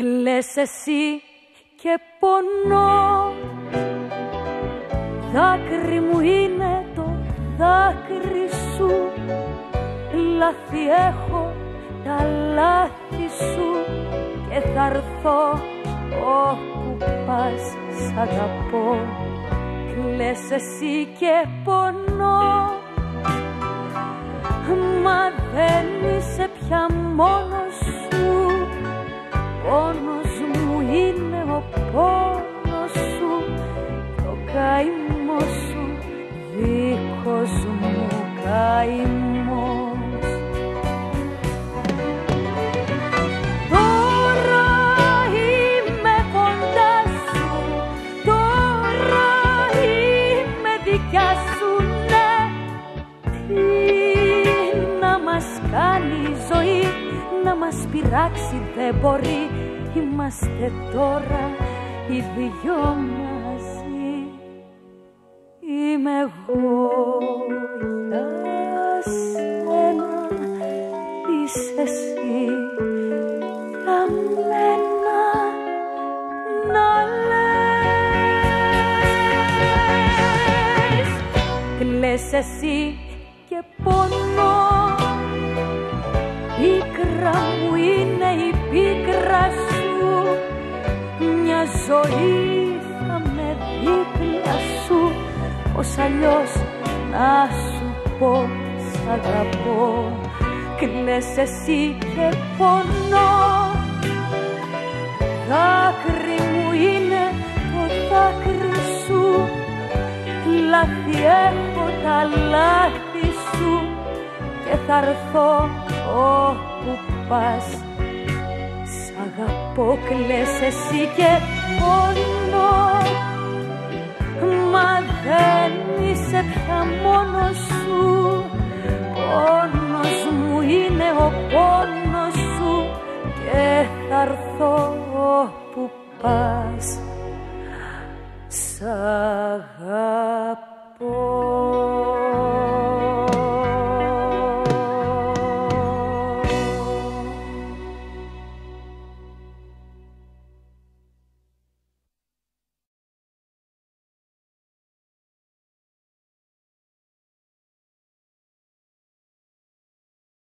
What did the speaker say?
Κλαις εσύ και πονώ. Δάκρυ μου είναι το δάκρυ σου. Λάθη έχω τα λάθη σου. Και θα έρθω όπου πας σ' αγαπώ. Κλαις εσύ και πονώ. Μα δεν είσαι πια μόνος καημός σου δίχως μου καημός. Τώρα είμαι κοντά σου Τώρα είμαι δικιά σου ναι. Τι να μας κάνει η ζωή να μας πειράξει δεν μπορεί. Είμαστε τώρα οι δυο μαζί Είμαι εγώ για σένα Είσαι εσύ για μένα να λες. Κλαις εσύ και πονώ Πίκρα μου είναι η πίκρα σου. Μια ζωή θα με δίπλα σου Πώς αλλιώς να σου πω σ' αγαπώ. Κλαις εσύ και πονώ. Δάκρυ μου είναι το δάκρυ σου. Λάθη έχω τα λάθη σου. Και θα έρθω όπου πας. Σ' αγαπώ κλαις εσύ και πονώ αγαπώ.